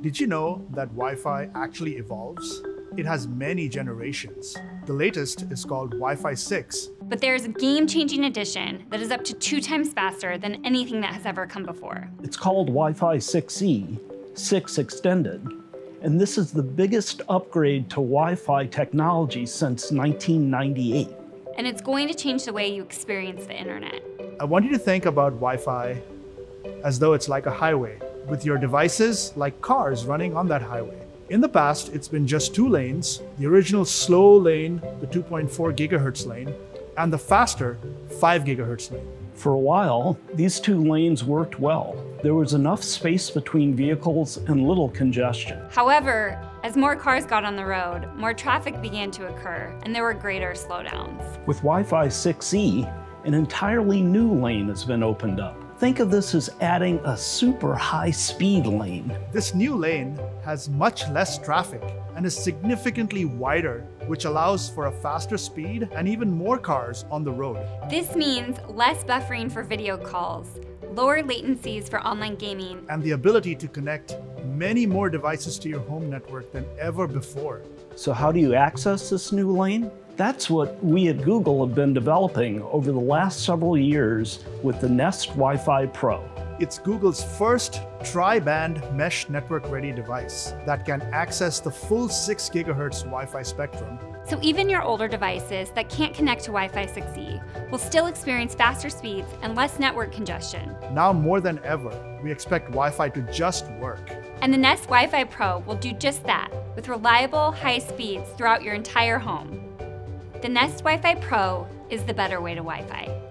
Did you know that Wi Fi actually evolves? It has many generations. The latest is called Wi Fi 6. But there's a game changing addition that is up to two times faster than anything that has ever come before. It's called Wi Fi 6E, 6 Extended. And this is the biggest upgrade to Wi Fi technology since 1998. And it's going to change the way you experience the internet. I want you to think about Wi Fi as though it's like a highway, with your devices like cars running on that highway. In the past, it's been just two lanes the original slow lane, the 2.4 gigahertz lane, and the faster 5 gigahertz lane. For a while, these two lanes worked well. There was enough space between vehicles and little congestion. However, as more cars got on the road, more traffic began to occur, and there were greater slowdowns. With Wi Fi 6E, an entirely new lane has been opened up. Think of this as adding a super high speed lane. This new lane has much less traffic and is significantly wider, which allows for a faster speed and even more cars on the road. This means less buffering for video calls, lower latencies for online gaming, and the ability to connect many more devices to your home network than ever before. So, how do you access this new lane? That's what we at Google have been developing over the last several years with the Nest Wi Fi Pro. It's Google's first tri-band mesh network-ready device that can access the full 6 gigahertz Wi-Fi spectrum. So even your older devices that can't connect to Wi-Fi 6E will still experience faster speeds and less network congestion. Now more than ever, we expect Wi-Fi to just work. And the Nest Wi-Fi Pro will do just that with reliable, high speeds throughout your entire home. The Nest Wi-Fi Pro is the better way to Wi-Fi.